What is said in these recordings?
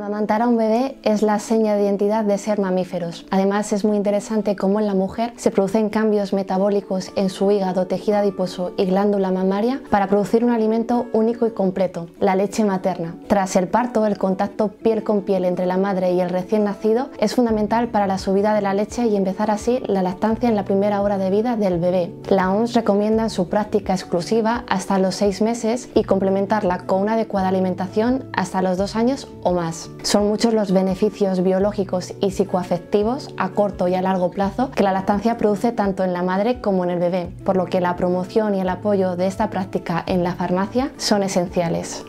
Amamantar a un bebé es la seña de identidad de ser mamíferos. Además es muy interesante cómo en la mujer se producen cambios metabólicos en su hígado, tejido adiposo y glándula mamaria para producir un alimento único y completo, la leche materna. Tras el parto, el contacto piel con piel entre la madre y el recién nacido es fundamental para la subida de la leche y empezar así la lactancia en la primera hora de vida del bebé. La OMS recomienda su práctica exclusiva hasta los seis meses y complementarla con una adecuada alimentación hasta los dos años o más. Son muchos los beneficios biológicos y psicoafectivos a corto y a largo plazo que la lactancia produce tanto en la madre como en el bebé, por lo que la promoción y el apoyo de esta práctica en la farmacia son esenciales.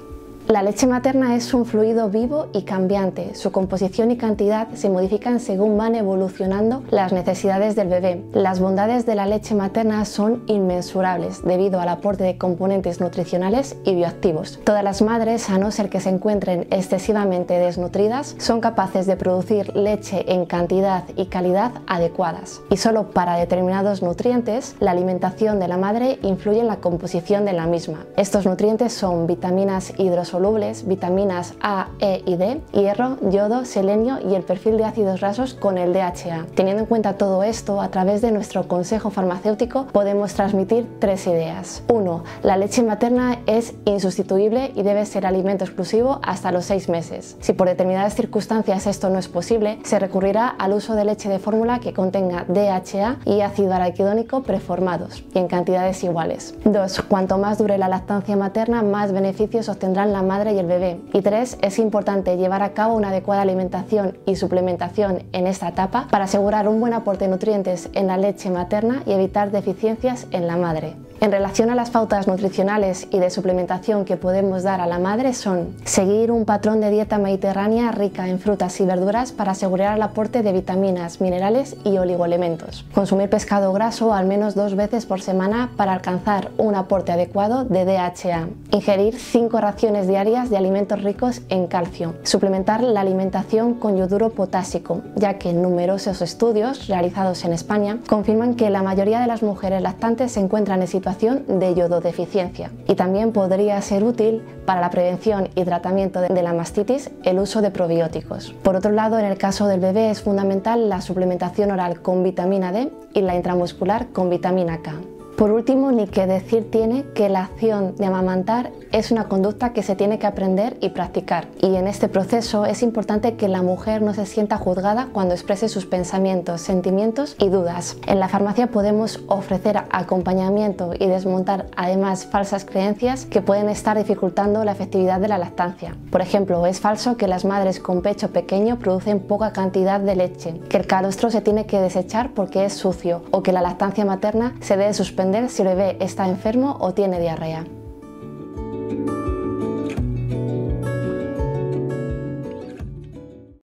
La leche materna es un fluido vivo y cambiante. Su composición y cantidad se modifican según van evolucionando las necesidades del bebé. Las bondades de la leche materna son inmensurables debido al aporte de componentes nutricionales y bioactivos. Todas las madres, a no ser que se encuentren excesivamente desnutridas, son capaces de producir leche en cantidad y calidad adecuadas. Y solo para determinados nutrientes, la alimentación de la madre influye en la composición de la misma. Estos nutrientes son vitaminas hidrosolubles vitaminas A, E y D, hierro, yodo, selenio y el perfil de ácidos grasos con el DHA. Teniendo en cuenta todo esto, a través de nuestro consejo farmacéutico podemos transmitir tres ideas. 1. La leche materna es insustituible y debe ser alimento exclusivo hasta los 6 meses. Si por determinadas circunstancias esto no es posible, se recurrirá al uso de leche de fórmula que contenga DHA y ácido araquidónico preformados y en cantidades iguales. 2. Cuanto más dure la lactancia materna, más beneficios obtendrán la madre y el bebé. Y tres, es importante llevar a cabo una adecuada alimentación y suplementación en esta etapa para asegurar un buen aporte de nutrientes en la leche materna y evitar deficiencias en la madre. En relación a las pautas nutricionales y de suplementación que podemos dar a la madre son seguir un patrón de dieta mediterránea rica en frutas y verduras para asegurar el aporte de vitaminas, minerales y oligoelementos. Consumir pescado graso al menos dos veces por semana para alcanzar un aporte adecuado de DHA. Ingerir cinco raciones diarias de alimentos ricos en calcio. Suplementar la alimentación con yoduro potásico, ya que numerosos estudios realizados en España confirman que la mayoría de las mujeres lactantes se encuentran en situación de yododeficiencia y también podría ser útil para la prevención y tratamiento de la mastitis el uso de probióticos. Por otro lado, en el caso del bebé es fundamental la suplementación oral con vitamina D y la intramuscular con vitamina K. Por último, ni que decir tiene que la acción de amamantar es una conducta que se tiene que aprender y practicar. Y en este proceso es importante que la mujer no se sienta juzgada cuando exprese sus pensamientos, sentimientos y dudas. En la farmacia podemos ofrecer acompañamiento y desmontar además falsas creencias que pueden estar dificultando la efectividad de la lactancia. Por ejemplo, es falso que las madres con pecho pequeño producen poca cantidad de leche, que el calostro se tiene que desechar porque es sucio o que la lactancia materna se debe suspender si el bebé está enfermo o tiene diarrea.